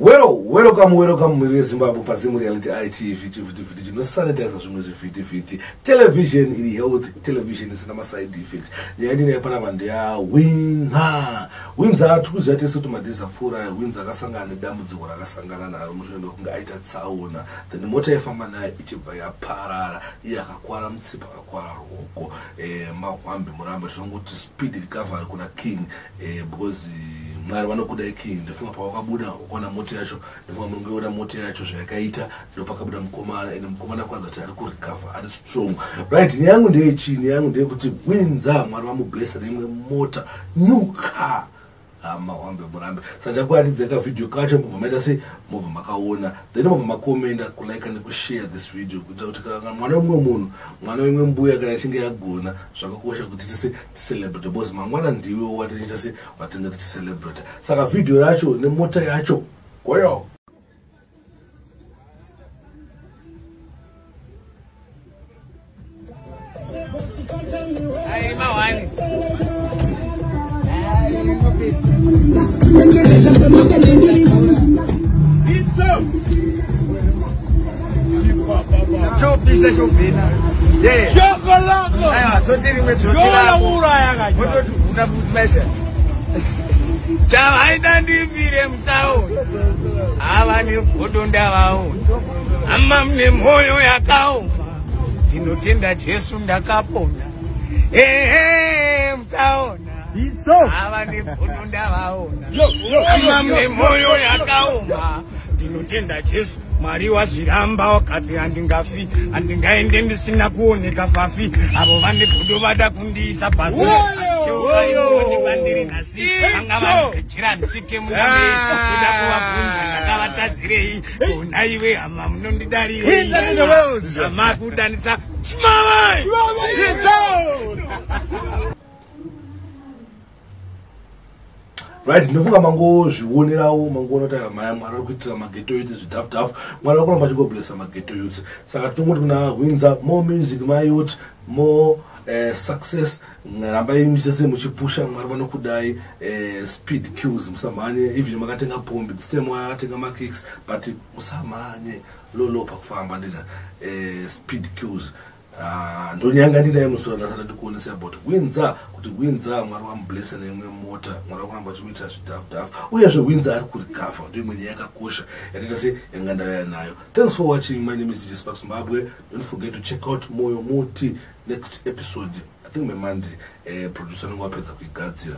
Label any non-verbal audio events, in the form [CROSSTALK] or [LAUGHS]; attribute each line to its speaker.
Speaker 1: welcome welcome mwiri wezimbabwe pazimu reality it vhitivhitivhiti chinosanitiza zvimwe zvivhitivhiti television iri health television isina maside effect. Nyaya ndinaye panapa ndeyawinha winza tiri kuziva tese kuti madhezi apfuura winza akasangana nedambudziko rakasangana naro mushure mekunge aita tsaona. Then mota yaifamba naye ichibva yaparara iye akakwara mutsipa akakwara ruoko eh, mahwambe murambe tichongoti speed recovery kuna king eh, because mwari vanokudai king ndofunga pawakabuda ukaona mota yacho ndofunga munenge ona mota yacho zvayakaita ndopakabuda mukomana ende mukomana kwanza kuti ari kurecover ari strong. Right nyaya yangu ndeyechii nyaya yangu ndeyekuti winza mwari vamublesa neimwe mota. Car mahwambe murambe. Saka chakuratidza ka vhidhio kacho mubva maita se mubva makaona. Then mubva makomenda kulika nekushare this video kuita kuti kana mwana wemumwe munhu mwana wemwe mbuya kana achinge yagona zvakakosha kuti tise ticelebrate because mangwana ndiwe watiita se watinge tichicelebrate saka vhidhio yacho nemota yacho goyo!
Speaker 2: Aí, Mawani. Chopisa chobhina totirimwedzotiramototuna futimesa chavaida ndivire mutsaoni ava negodo ndavaoni ama mune mwoyo yakaoma. Ndinotenda jesu ndakapona. Ehe mutsaona ava negodo ndavaona ama mune mwoyo yakaoma. Ndinotenda jesu. Mwari wazviramba wakati handingafi handingaende ndisina kuoneka fafi. Avo vane godo vada kundiisa pasi. Cheukaionekwa ndiri nhasi. Vanga vanogejera ndisike munamei kuda kuvabvunza ndakavatadzirei kona iwe hama munondidarirei zama kudanisa [LAUGHS]
Speaker 1: right ndofunga mangozvionerawo mangoona kuti maya mwari ari kuitira mageto youth zvidhafudhafu mwari ari kuramba achikoblesa mageto youth. Saka tinongoti kuna winza more music mayouth more Uh, success. Rambai muchita sei muchipusha mwari vanokudai uh, speed kills musamhanye. Even makatenga pombi this time akatenga makicks but musamhanye. Lolo pakufamba ndika uh, speed kills Ah, ndonyanga ndinaye musura ndasati ndikuonesa about winza kuti winza mwari wamublesa neimwe mota mwari wakuramba achimuitira zvidhafudhafu uyezve winza ari kurikavha ndo imwe nyaya yakakosha yataita se yanga ndavaya nayo. Thanks for watching. My name is dj spark zimbabwe don't forget to check out moyo muti next episode. I think my monday uh, producer anenge wapedza kuigadzira.